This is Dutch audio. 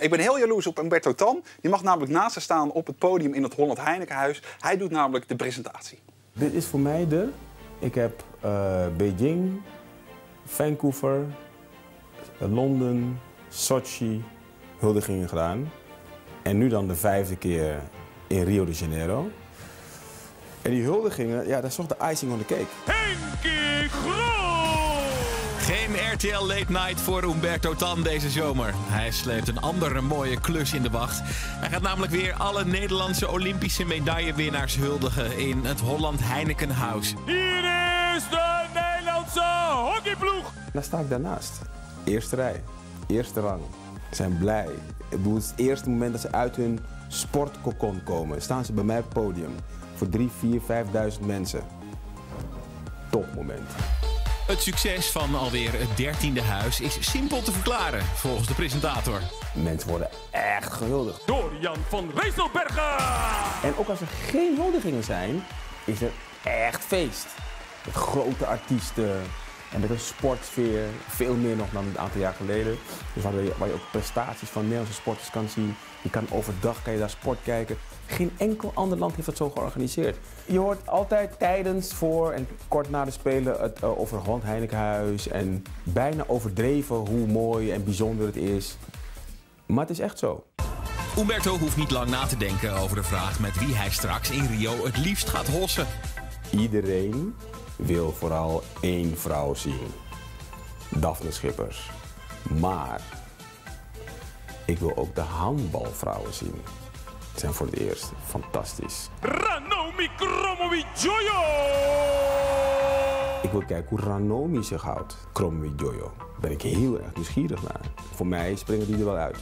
Ik ben heel jaloers op Umberto Tan. Die mag namelijk naast ze staan op het podium in het Holland Heinekenhuis. Hij doet namelijk de presentatie. Dit is voor mij de. Ik heb uh, Beijing, Vancouver, Londen, Sochi huldigingen gedaan. En nu dan de vijfde keer in Rio de Janeiro. En die huldigingen, ja, dat is toch de icing on the cake. Henkie Geen RTL Late Night voor Umberto Tan deze zomer. Hij sleept een andere mooie klus in de wacht. Hij gaat namelijk weer alle Nederlandse Olympische medaillewinnaars huldigen in het Holland Heinekenhuis. Hier is de Nederlandse hockeyploeg. Daar sta ik daarnaast. Eerste rij, eerste rang. Ze zijn blij. Ik bedoel, het is het eerste moment dat ze uit hun sportkokon komen. Staan ze bij mij op het podium. Voor 3, 4, 5.000 mensen. Topmoment. Het succes van alweer het dertiende huis is simpel te verklaren, volgens de presentator. Mensen worden echt gehuldigd. Dorian van Weesselbergen. En ook als er geen huldigingen zijn, is er echt feest. Met grote artiesten en met een sportsfeer. Veel meer nog dan een aantal jaar geleden. Dus waar je, waar je ook prestaties van Nederlandse sporters kan zien. Je kan overdag kan je daar sport kijken. Geen enkel ander land heeft dat zo georganiseerd. Je hoort altijd tijdens, voor en kort na de Spelen het uh, over Holland Heinekenhuis. En bijna overdreven hoe mooi en bijzonder het is. Maar het is echt zo. Umberto hoeft niet lang na te denken over de vraag met wie hij straks in Rio het liefst gaat hossen. Iedereen wil vooral één vrouw zien. Daphne Schippers. Maar ik wil ook de handbalvrouwen zien. Het zijn voor het eerst fantastisch. Ranomi Kromovi Jojo. Ik wil kijken hoe Ranomi zich houdt. Kromovi Jojo. Daar ben ik heel erg nieuwsgierig naar. Voor mij springen die er wel uit.